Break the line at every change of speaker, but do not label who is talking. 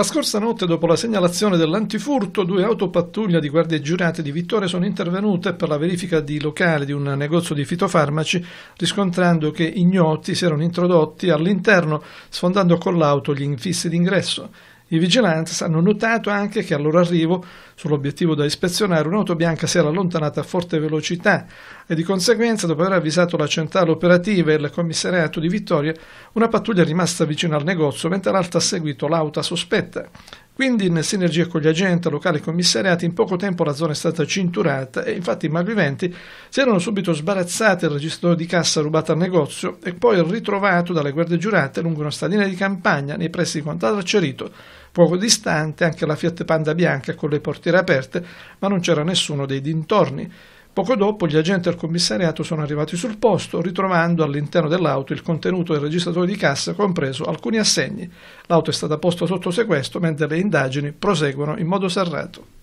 La scorsa notte, dopo la segnalazione dell'antifurto, due autopattuglia di guardie giurate di Vittoria sono intervenute per la verifica di locali di un negozio di fitofarmaci, riscontrando che ignoti si erano introdotti all'interno, sfondando con l'auto gli infissi d'ingresso. I vigilanti hanno notato anche che al loro arrivo, sull'obiettivo da ispezionare, un'auto bianca si era allontanata a forte velocità e di conseguenza, dopo aver avvisato la centrale operativa e il commissariato di Vittoria, una pattuglia è rimasta vicino al negozio mentre l'altra ha seguito l'auto sospetta. Quindi, in sinergia con gli agenti locali e commissariati, in poco tempo la zona è stata cinturata e infatti i malviventi si erano subito sbarazzati del registratore di cassa rubato al negozio e poi ritrovato dalle guardie giurate lungo una stradina di campagna nei pressi di Contado Cerito, poco distante anche la Fiat Panda bianca con le portiere aperte, ma non c'era nessuno dei dintorni. Poco dopo gli agenti del commissariato sono arrivati sul posto, ritrovando all'interno dell'auto il contenuto del registratore di cassa, compreso alcuni assegni. L'auto è stata posta sotto sequestro mentre le indagini proseguono in modo serrato.